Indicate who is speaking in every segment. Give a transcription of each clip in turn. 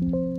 Speaker 1: First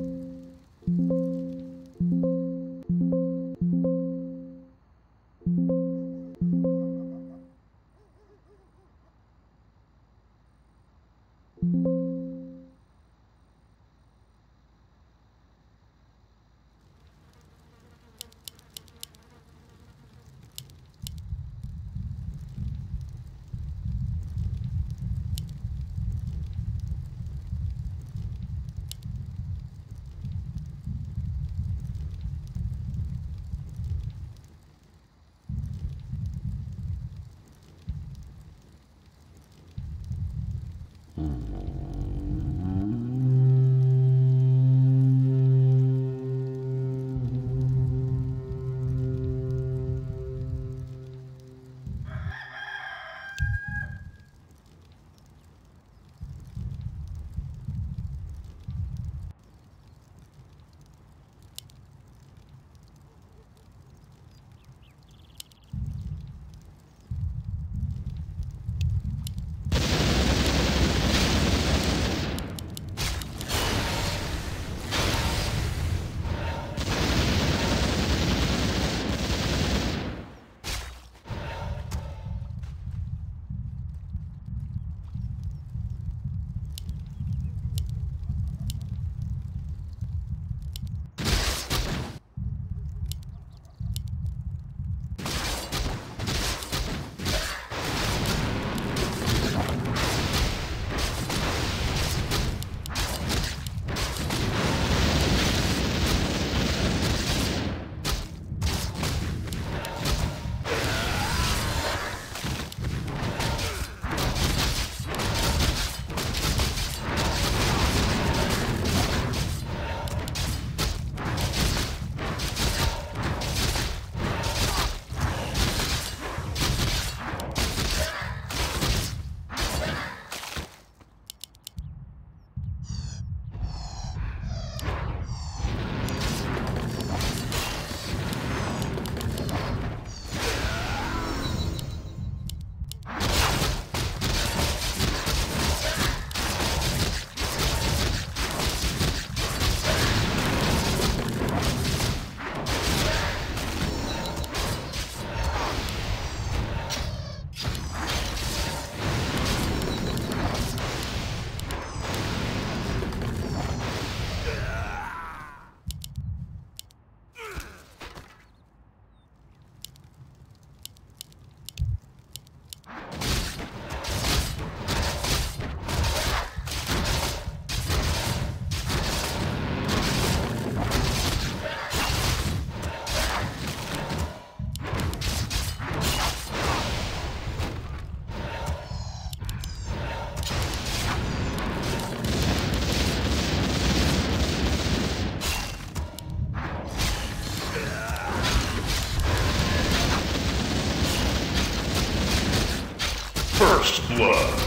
Speaker 1: Blood.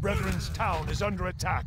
Speaker 1: brethren's town is under attack.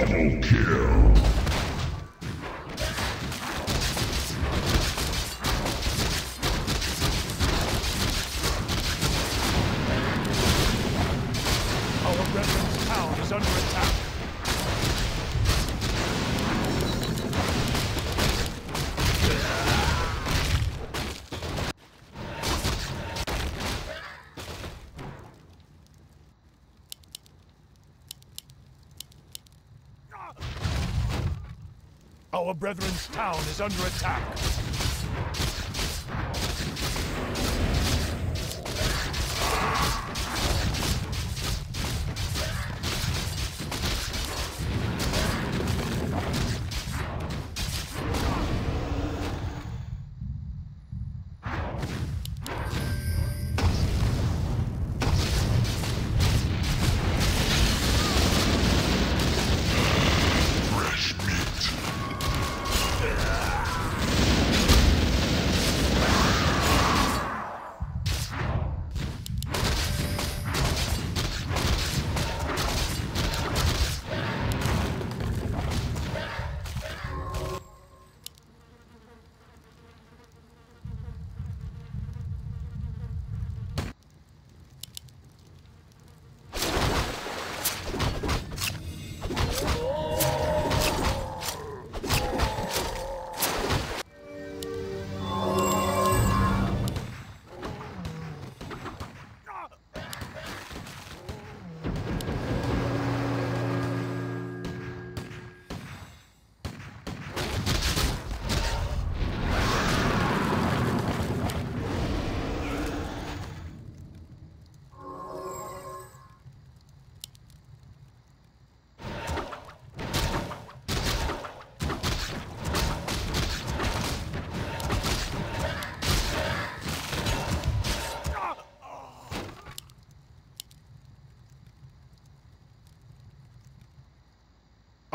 Speaker 2: Double kill.
Speaker 1: town is under attack.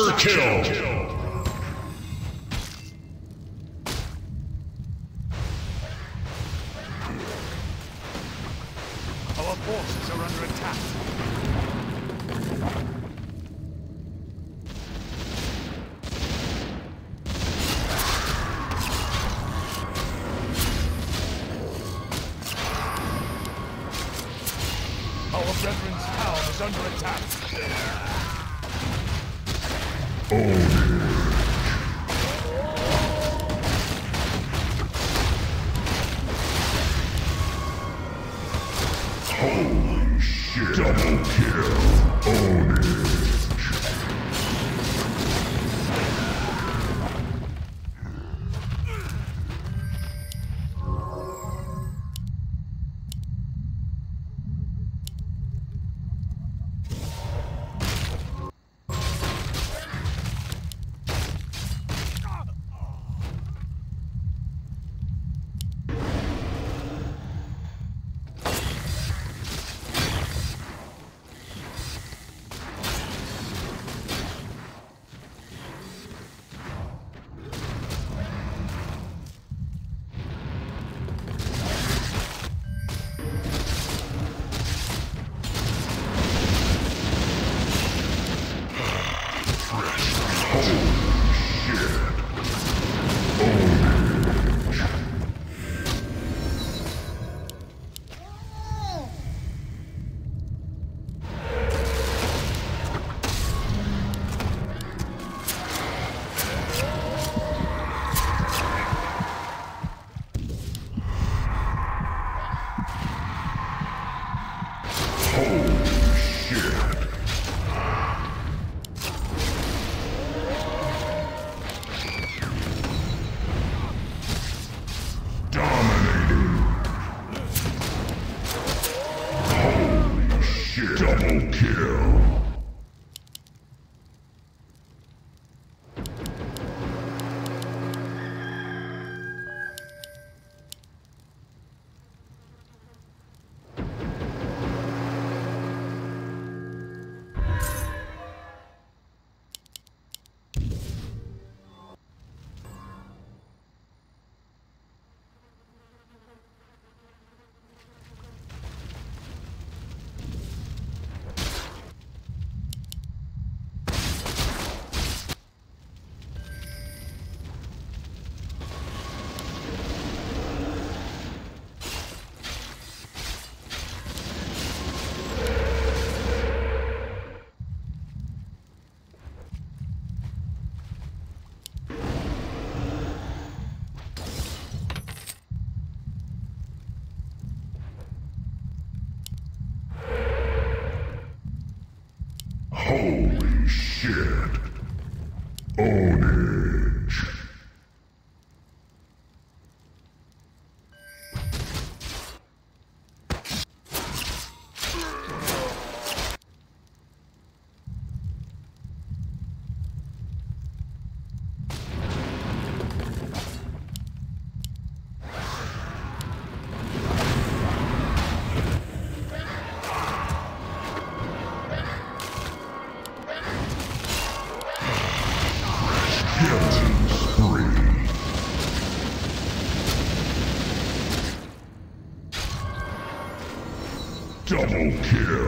Speaker 3: Monster kill. Holy Double kill.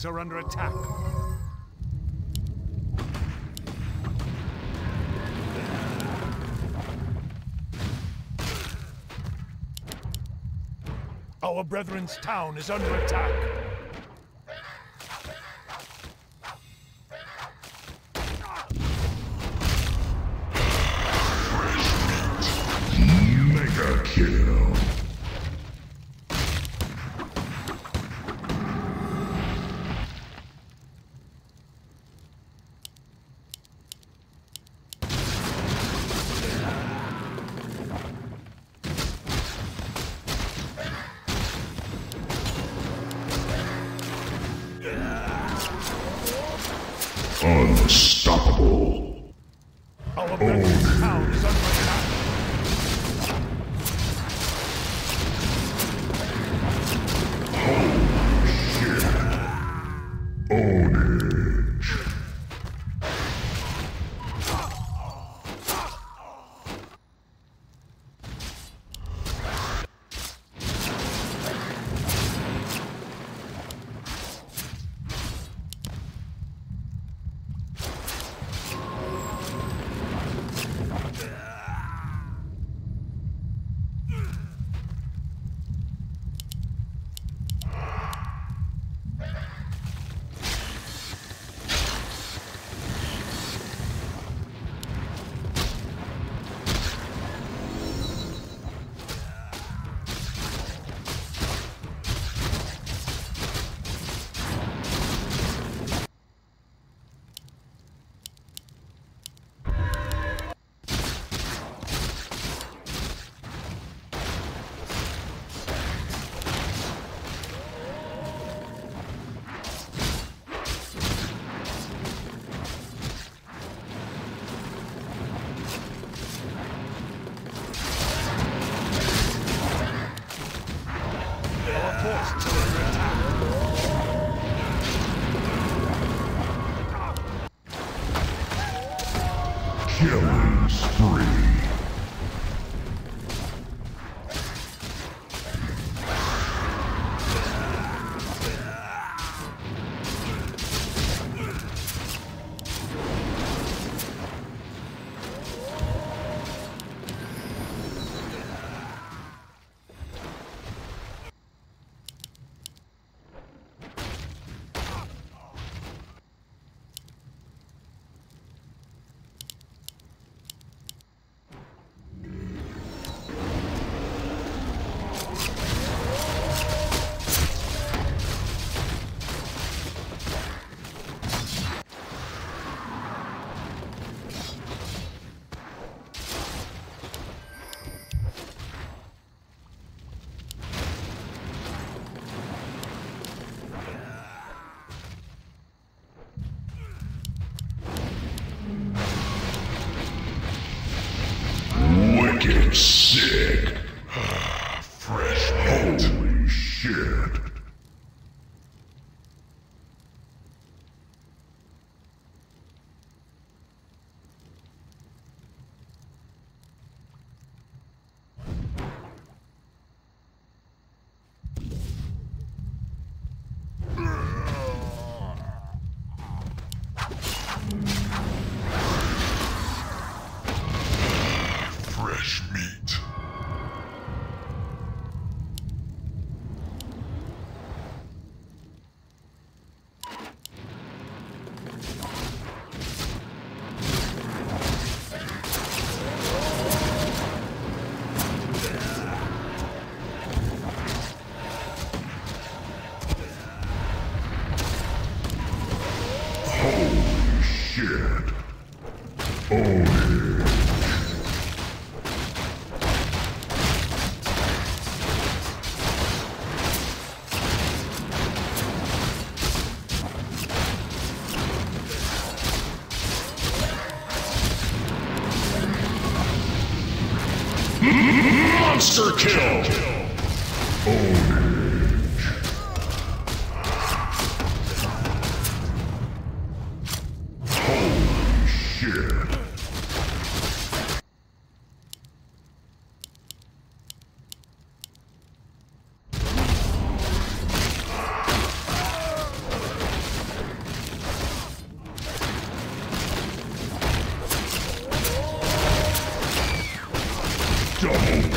Speaker 2: Our are under attack. Our brethren's town is under attack.
Speaker 3: Unstoppable.
Speaker 2: Our brethren's town is under
Speaker 3: Monster kill! Double